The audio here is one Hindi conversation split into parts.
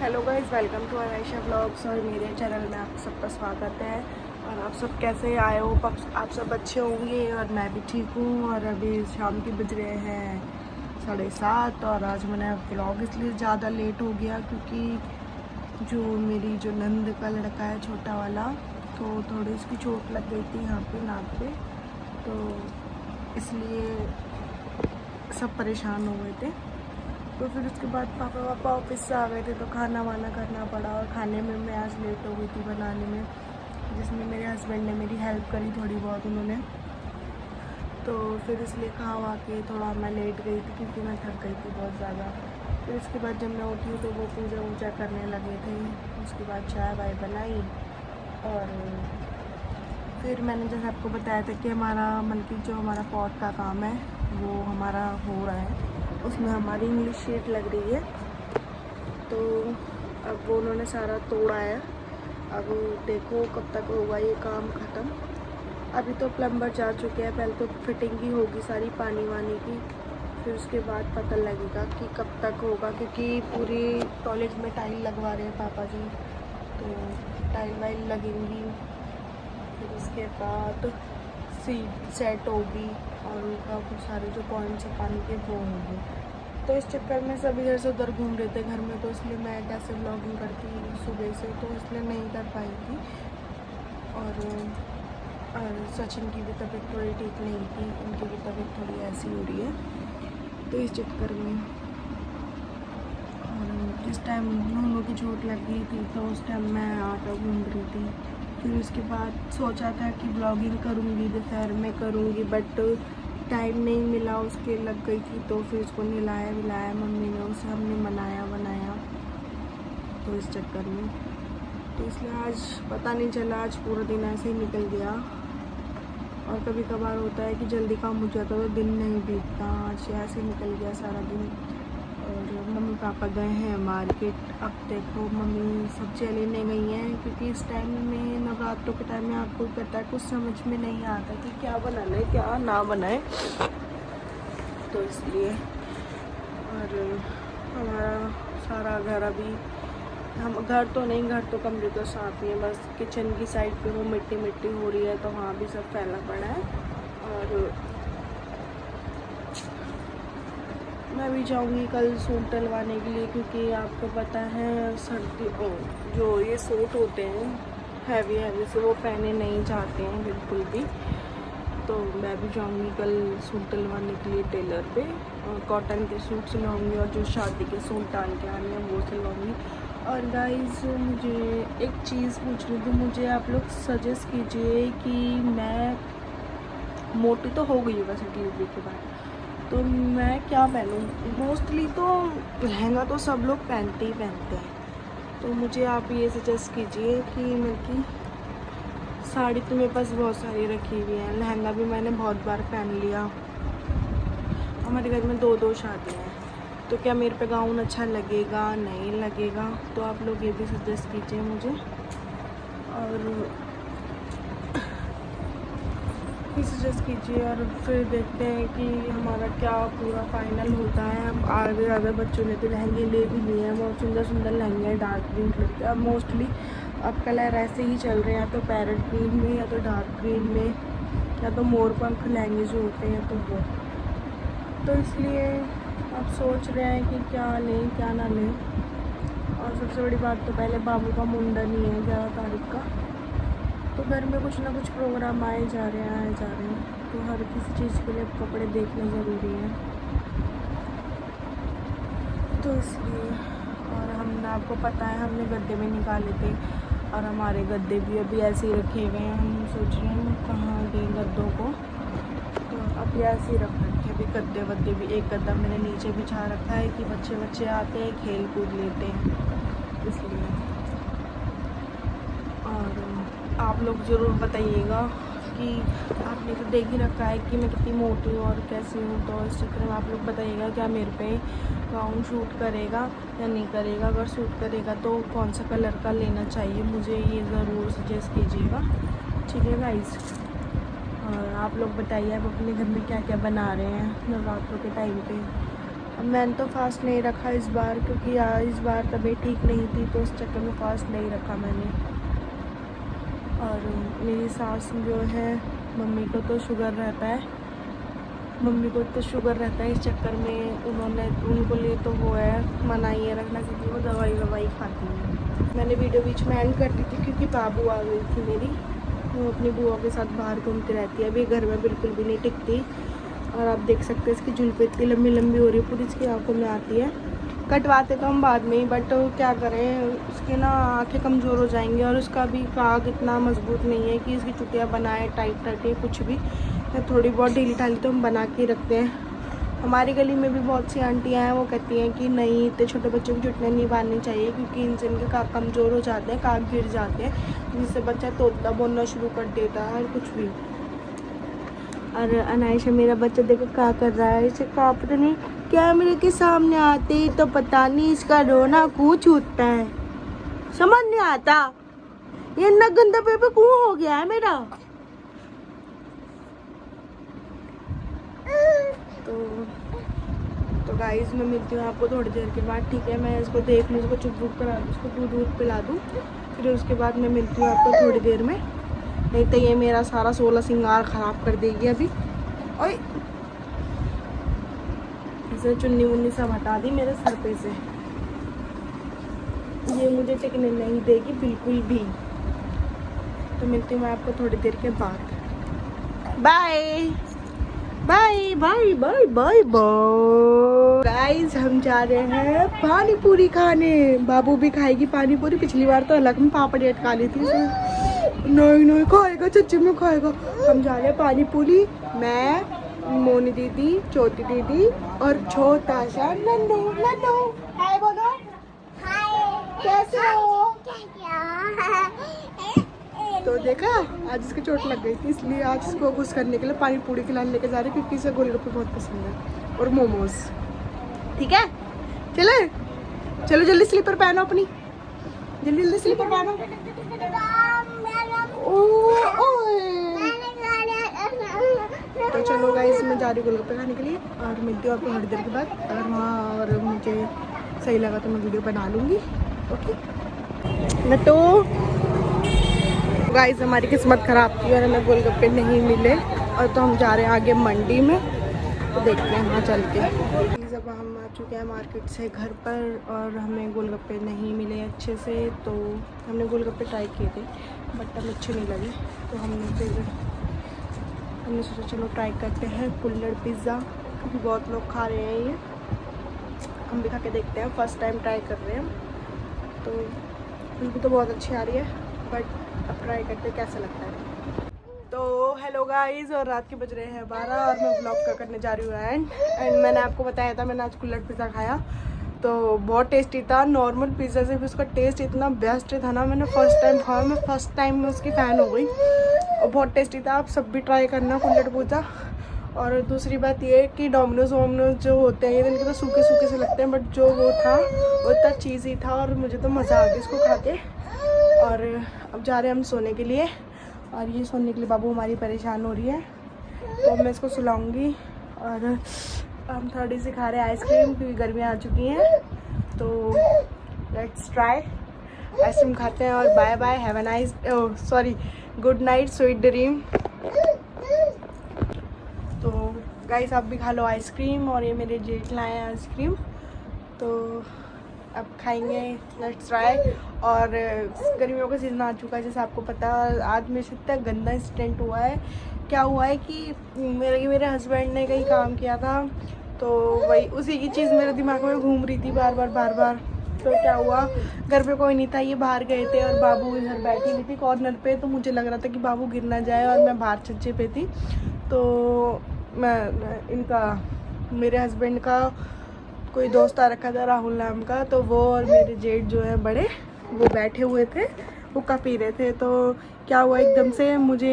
Hello guys welcome to Ayesha blogs और मेरे चैनल में आप सबका स्वागत है। और आप सब कैसे आए हो? आप सब अच्छे होंगे और मैं भी ठीक हूँ और अभी शाम के बज रहे हैं साढ़े सात और आज मैंने ब्लॉग इसलिए ज़्यादा लेट हो गया क्योंकि जो मेरी, जो नंद का लड़का है छोटा वाला तो थोड़ी उसकी चोट लग गई थी यहाँ पे, नाक पे। तो इसलिए सब परेशान हो गए थे। तो फिर उसके बाद पापा पापा ऑफ़िस से आ गए थे तो खाना वाना करना पड़ा और खाने में मैं आज लेट हो गई थी बनाने में, जिसमें मेरे हस्बैंड ने मेरी हेल्प करी थोड़ी बहुत उन्होंने। तो फिर इसलिए खा हुआ के थोड़ा मैं लेट गई थी क्योंकि मैं थक गई थी बहुत ज़्यादा। फिर उसके बाद जब मैं उठी तो वो पूजा वूजा करने लगे थे। उसके बाद चाय वाय बनाई और फिर मैंने जैसे आपको बताया था कि हमारा मतलब जो हमारा पॉट का काम है, वो हमारा हो रहा है। उसमें हमारी इंग्लिश शीट लग रही है। तो अब वो उन्होंने सारा तोड़ा है। अब देखो कब तक होगा ये काम ख़त्म। अभी तो प्लम्बर जा चुके हैं। पहले तो फिटिंग ही होगी सारी पानी वानी की। फिर उसके बाद पता लगेगा कि कब तक होगा, क्योंकि पूरी टॉयलेट में टाइल लगवा रहे हैं पापा जी। तो टाइल वाइल लगेंगी। फिर उसके बाद सीट सेट होगी। और उनका कुछ सारे जो पॉइंट्स है पानी के वो होंगे तो इस चक्कर में सब इधर से उधर घूम रहे थे घर में तो इसलिए मैं कैसे ब्लॉगिंग करती सुबह से तो इसलिए नहीं कर पाई थी। और, और सचिन की भी तबीयत थोड़ी ठीक नहीं थी उनकी भी तबीयत थोड़ी ऐसी हो रही है। तो इस चक्कर में और जिस टाइम दोनों की चोट लग गई थी तो उस टाइम मैं आटा घूम रही थी। फिर उसके बाद सोचा था कि ब्लॉगिंग करूँगी, दोपहर में करूँगी बट टाइम नहीं मिला उसके, लग गई थी तो फिर उसको नहलाया मिलाया मम्मी ने उसे, हमने मनाया, बनाया तो इस चक्कर में। तो इसलिए आज पता नहीं चला, आज पूरा दिन ऐसे ही निकल गया। और कभी कभार होता है कि जल्दी काम हो जाता तो दिन नहीं बीतता, आज ऐसे निकल गया सारा दिन। और मम्मी पापा गए हैं मार्केट, अब देखो मम्मी सब्ज़ियाँ लेने गई हैं, क्योंकि इस टाइम में, नवरात्रों के टाइम में आपको पता है, कुछ समझ में नहीं आता कि क्या बनाना है, क्या ना बनाए। तो इसलिए, और हमारा सारा घर अभी, हम घर तो नहीं, घर तो कमरे तो साफ़ ही है बस किचन की साइड पे वो मिट्टी मिट्टी हो रही है तो वहाँ भी सब फैला पड़ा है। और मैं भी जाऊँगी कल सूट डलवाने के लिए, क्योंकि आपको पता है सर्दी जो ये सूट होते हैं हैवी हैवी से वो पहने नहीं जाते हैं बिल्कुल भी। तो मैं भी जाऊँगी कल सूट डलवाने के लिए टेलर पे कॉटन के सूट सिलवाऊँगी, और जो शादी के सूट डाल के आने हैं वो सिलवाऊँगी। और गाइस मुझे एक चीज़ पूछ रही थी, मुझे आप लोग सजेस्ट कीजिए कि मैं, मोटी तो हो गई वैसे डिलीवरी के बाद तो मैं क्या पहनूँ? मोस्टली तो लहंगा तो सब लोग पहनते ही पहनते हैं। तो मुझे आप ये सजेस्ट कीजिए कि मतलब साड़ी तो मेरे पास बहुत सारी रखी हुई है। लहंगा भी मैंने बहुत बार पहन लिया। हमारे घर में दो दो शादियाँ हैं। तो क्या मेरे पे गाउन अच्छा लगेगा? नहीं लगेगा। तो आप लोग ये भी सजेस्ट कीजिए मुझे। और ही सजेस्ट कीजिए और फिर देखते हैं कि हमारा क्या पूरा फाइनल होता है। हम आगे ज़्यादा बच्चों ने तो लहंगे ले भी लिए हैं, बहुत सुंदर सुंदर लहंगे हैं डार्क ग्रीन कलर मोस्टली अब कलर ऐसे ही चल रहे हैं तो पैरट ग्रीन में, या तो डार्क ग्रीन में, या तो मोर पंख लहंगे जो होते हैं तो वो। तो इसलिए अब सोच रहे हैं कि क्या लें, क्या ना लें। और सबसे बड़ी बात तो पहले बाबू का मुंडन ही है, ग्यारह तारीख का। तो घर में कुछ ना कुछ प्रोग्राम आए जा रहे हैं, आए जा रहे हैं। तो हर किसी चीज़ के लिए कपड़े देखने ज़रूरी है। तो इसलिए, और हम आपको पता है, हमने गद्दे में निकाले थे, और हमारे गद्दे भी अभी ऐसे ही रखे हुए हैं। हम सोच रहे हैं कहाँ दें गद्दों को। तो अभी ऐसे ही रख रखे अभी गद्दे वद्दे भी, एक गद्दा मैंने नीचे बिछा रखा है कि बच्चे बच्चे आते हैं, खेल कूद लेते हैं। इसलिए, और आप लोग ज़रूर बताइएगा कि आपने तो देख ही रखा है कि मैं कितनी मोटी हूँ और कैसी हूँ तो इस चक्कर में आप लोग बताइएगा क्या मेरे पे गाउन शूट करेगा या नहीं करेगा। अगर शूट करेगा तो कौन सा कलर का लेना चाहिए, मुझे ये ज़रूर सजेस्ट कीजिएगा। ठीक है गाइस और आप लोग बताइए, आप अपने घर में क्या क्या बना रहे हैं नवरात्रों के टाइम पर मैंने तो फास्ट नहीं रखा इस बार, क्योंकि इस बार तबीयत ठीक नहीं थी तो उस चक्कर में फास्ट नहीं रखा मैंने। और मेरी सास जो है, मम्मी को तो शुगर रहता है। मम्मी को तो शुगर रहता है, इस चक्कर में उन्होंने, उनको लिए तो वो है मना ही, रखना क्योंकि वो दवाई ववाई खाती है। मैंने वीडियो बीच में एंड कर दी थी, क्योंकि बाबू आ गई थी मेरी। वो अपनी बुआ के साथ बाहर घूमती रहती है। अभी घर में बिल्कुल भी नहीं टिकती। और आप देख सकते हैं, इसकी जुल्फे इतनी लंबी लंबी हो रही है, पूरी इसकी आँखों में आती है। कटवाते तो हम बाद में ही बट क्या करें, उसके ना आँखें कमज़ोर हो जाएँगी और उसका भी काग इतना मज़बूत नहीं है कि इसकी चुटियाँ बनाए टाइट टाइट कुछ भी। या थोड़ी बहुत ढीली ढाली तो हम बना के रखते हैं। हमारी गली में भी बहुत सी आंटियाँ हैं, वो कहती हैं कि नहीं, इतने छोटे बच्चों की चुटनियाँ नहीं बांधनी चाहिए क्योंकि इनसे इनके काग कमज़ोर हो जाते हैं, काग गिर जाते हैं, जिससे बच्चा तोतला बोलना शुरू कर देता है और कुछ भी। और अनायशा मेरा बच्चा देखो क्या कर रहा है, इसे क्या पता नहीं कैमरे के सामने आते ही? तो पता नहीं, इसका रोना कुछ उठता है। समझ नहीं आता। ये इतना गंदा पेपर क्यों हो गया है मेरा। तो तो गाइस मैं मिलती हूँ आपको थोड़ी देर के बाद, ठीक है? मैं इसको देख लूँ इसको चुप बुक करा दूँ इसको दूध दूध पिला दूँ। फिर उसके बाद मैं मिलती हूँ आपको थोड़ी देर में। नहीं तो ये मेरा सारा सोलह सिंगार ख़राब कर देगी अभी। और इसे चुन्नी मुन्नी सब हटा दी मेरे सर पे से। ये मुझे टिकने नहीं देगी, बिल्कुल भी। तो मिलती हूँ मैं आपको थोड़ी देर के बाद। Bye bye bye bye bye bye guys हम जा रहे हैं पानी पूरी खाने। बाबू भी खाएगी पानी पूरी पिछली बार तो अलग में पापड़ी अटका ली थी। नहीं नहीं, खाएगा, चच्ची, में खाएगा। हम जा रहे हैं पानी पूरी मैं, मोनी दीदी छोटी दीदी और छोटा सा नन्नू। नन्नू, हाय बोलो। कैसे हो? तो देखा, आज इसकी चोट लग गई थी, इसलिए आज इसको खुश करने के लिए पानी पूरी खिलाने लेके जा रहे क्योंकि इसे गोलगप्पे बहुत पसंद है और मोमोज। ठीक है? चले? चलो, जल्दी स्लीपर पहनो अपनी। जल्दी जल्दी स्लीपर पहनो तो चलो गाइस मैं जा गोलगप्पे खाने के लिए और मिलती हूँ आपको थोड़ी देर के बाद अगर वहाँ और मुझे सही लगा तो मैं वीडियो बना लूँगी। ओके? मैं तो गाइस हमारी किस्मत ख़राब थी और हमें गोलगप्पे नहीं मिले और तो हम जा रहे हैं आगे मंडी में। तो देखते हैं वहाँ चल के। जब हम आ चुके हैं मार्केट से घर पर और हमें गोलगप्पे नहीं मिले अच्छे से तो हमने गोलगप्पे ट्राई किए थे, बट हमें अच्छे नहीं लगे। तो हमने फिर हमने सोचा चलो ट्राई करते हैं कुल्लड़ पिज़्ज़ा क्योंकि बहुत लोग खा रहे हैं ये। हम भी खा के देखते हैं फ़र्स्ट टाइम ट्राई कर रहे हैं। तो खुशबू तो बहुत अच्छी आ रही है बट अब ट्राई करते कैसा लगता है। तो हेलो गाइस और रात के बज रहे हैं बारह, और मैं ब्लॉग का करने जा रही हूँ एंड एंड मैंने आपको बताया था मैंने आज कुल्लट पिज़्ज़ा खाया। तो बहुत टेस्टी था। नॉर्मल पिज़्ज़ा से भी उसका टेस्ट इतना बेस्ट था ना, मैंने फ़र्स्ट टाइम खाया मैं फ़र्स्ट टाइम में उसकी फ़ैन हो गई। और बहुत टेस्टी था, आप सब भी ट्राई करना कुल्लट पिज़्ज़ा और दूसरी बात ये कि डोमिनोज वोमिनोज जो होते हैं इनके तो सूखे सूखे से लगते हैं बट जो वो था, वो इतना चीज़ी था और मुझे तो मज़ा आ गया इसको खा के। और अब जा रहे हैं हम सोने के लिए। और ये सोने के लिए बाबू हमारी परेशान हो रही है तो मैं इसको सुलाऊँगी। और हम थोड़ी सी खा रहे हैं आइसक्रीम, क्योंकि गर्मियाँ आ चुकी हैं। तो लेट्स ट्राई आइसक्रीम खाते हैं और bye bye have a nice sorry good night sweet dream तो गाइस आप भी खा लो आइसक्रीम और ये मेरे जेठ लाए हैं आइसक्रीम। तो अब खाएँगे लेट्स ट्राई और गर्मियों का सीज़न आ चुका है, जैसे आपको पता आज मेरे से इतना गंदा इंसिडेंट हुआ है क्या हुआ है कि मेरे मेरे हस्बैंड ने कहीं काम किया था तो वही उसी की चीज़ मेरे दिमाग में घूम रही थी बार बार बार बार। तो क्या हुआ, घर पे कोई नहीं था, ये बाहर गए थे और बाबू इधर बैठी हुई थी कॉर्नर पे तो मुझे लग रहा था कि बाबू गिर ना जाए और मैं बाहर छज्जे पे थी। तो मैं इनका, मेरे हस्बैंड का कोई दोस्त आ रखा था राहुल नाम का तो वो और मेरे जेठ जो है बड़े, वो बैठे हुए थे। हुक्का पी रहे थे तो क्या हुआ एकदम से मुझे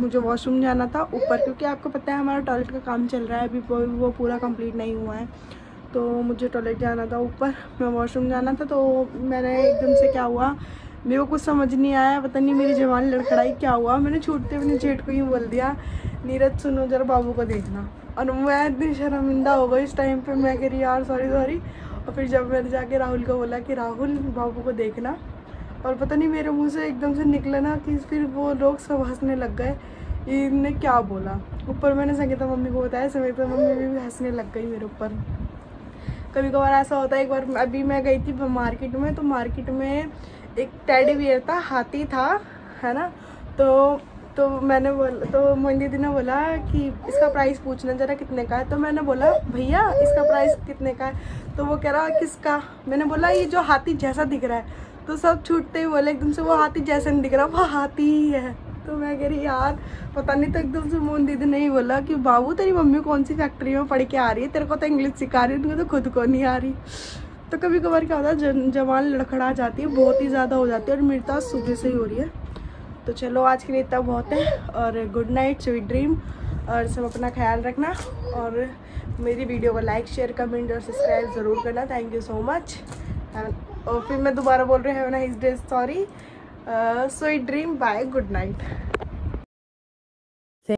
मुझे वॉशरूम जाना था ऊपर, क्योंकि आपको पता है हमारा टॉयलेट का काम चल रहा है, अभी वो पूरा कंप्लीट नहीं हुआ है। तो मुझे टॉयलेट जाना था ऊपर, मैं वॉशरूम जाना था तो मैंने एकदम से क्या हुआ, मेरे को कुछ समझ नहीं आया, पता नहीं मेरी जवान लड़खड़ाई क्या हुआ, मैंने छूटते अपने जेठ को ही बोल दिया, नीरज सुनो जरा बाबू को देखना। और मैं इतनी शर्मिंदा हो गई इस टाइम पे, मैं कह रही, यार सॉरी सॉरी और फिर जब मैंने जाके राहुल को बोला कि, राहुल, बाबू को देखना। और पता नहीं मेरे मुँह से एकदम से निकला ना कि फिर वो लोग सब हंसने लग गए। इनने क्या बोला? ऊपर मैंने संगीता मम्मी को बताया, संगीता मम्मी भी हंसने लग गई मेरे ऊपर। कभी कभार ऐसा होता है, एक बार अभी मैं गई थी मार्केट में तो मार्केट में एक टेडी बियर था, हाथी था, है ना? तो तो मैंने बोला तो मोइन दीदी ने बोला कि इसका प्राइस पूछना ज़रा कितने का है? तो मैंने बोला, भैया, इसका प्राइस कितने का है? तो वो कह रहा, किसका? मैंने बोला, ये जो हाथी जैसा दिख रहा है। तो सब छूटते ही बोले, एकदम से वो हाथी जैसे नहीं दिख रहा, वो हाथी ही है। तो मैं कह रही, यार, पता नहीं तो एकदम से मोहन दीदी ने ही बोला कि, बाबू, तेरी मम्मी कौन सी फैक्ट्री में पढ़ के आ रही है? तेरे को तो इंग्लिश सिखा रही है उनको तो खुद को नहीं आ रही। तो कभी कभार क्या होता है जवान लड़खड़ा जाती है, बहुत ही ज़्यादा हो जाती है और मेरी तो सुबह से ही हो रही है। तो चलो, आज के लिए इतना बहुत है और गुड नाइट स्वीट ड्रीम और सब अपना ख्याल रखना और मेरी वीडियो को लाइक शेयर कमेंट और सब्सक्राइब ज़रूर करना। थैंक यू सो मच और फिर मैं दोबारा बोल रही हूँ sorry so sweet dream bye good night